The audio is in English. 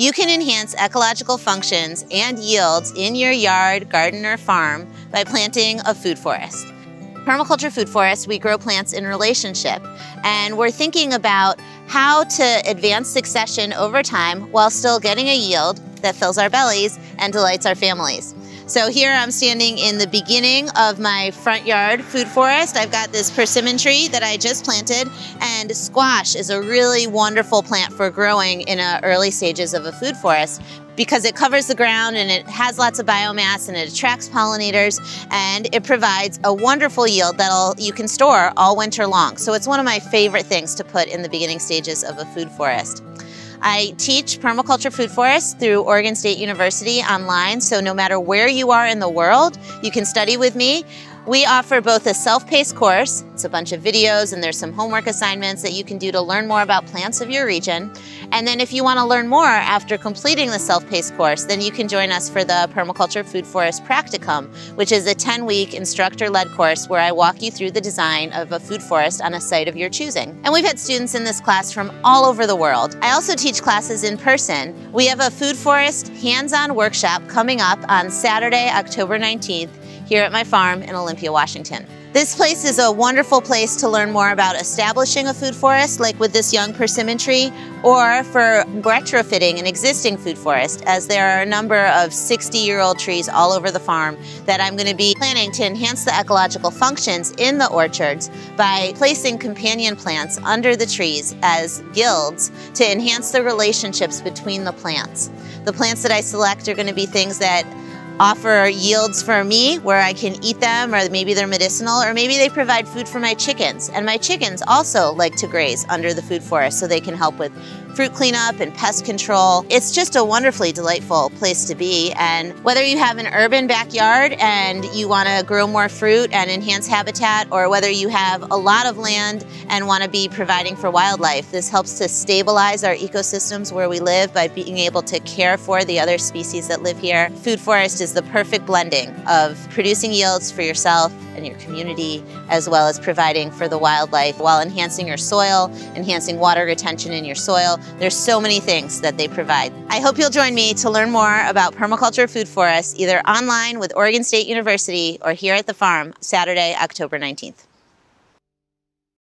You can enhance ecological functions and yields in your yard, garden, or farm by planting a food forest. Permaculture Food Forest, we grow plants in relationship, and we're thinking about how to advance succession over time while still getting a yield that fills our bellies and delights our families. So here I'm standing in the beginning of my front yard food forest. I've got this persimmon tree that I just planted and squash is a really wonderful plant for growing in uh, early stages of a food forest because it covers the ground and it has lots of biomass and it attracts pollinators and it provides a wonderful yield that you can store all winter long. So it's one of my favorite things to put in the beginning stages of a food forest. I teach permaculture food forests through Oregon State University online, so no matter where you are in the world, you can study with me. We offer both a self-paced course, it's a bunch of videos and there's some homework assignments that you can do to learn more about plants of your region. And then if you want to learn more after completing the self-paced course, then you can join us for the Permaculture Food Forest Practicum, which is a 10-week instructor-led course where I walk you through the design of a food forest on a site of your choosing. And we've had students in this class from all over the world. I also teach classes in person. We have a food forest hands-on workshop coming up on Saturday, October 19th here at my farm in Olympia, Washington. This place is a wonderful place to learn more about establishing a food forest, like with this young persimmon tree, or for retrofitting an existing food forest, as there are a number of 60-year-old trees all over the farm that I'm going to be planning to enhance the ecological functions in the orchards by placing companion plants under the trees as guilds to enhance the relationships between the plants. The plants that I select are going to be things that offer yields for me where I can eat them or maybe they're medicinal or maybe they provide food for my chickens. And my chickens also like to graze under the food forest so they can help with fruit cleanup and pest control. It's just a wonderfully delightful place to be. And whether you have an urban backyard and you want to grow more fruit and enhance habitat, or whether you have a lot of land and want to be providing for wildlife, this helps to stabilize our ecosystems where we live by being able to care for the other species that live here. Food forest is the perfect blending of producing yields for yourself and your community, as well as providing for the wildlife while enhancing your soil, enhancing water retention in your soil, there's so many things that they provide. I hope you'll join me to learn more about permaculture food forests either online with Oregon State University or here at the farm Saturday, October 19th.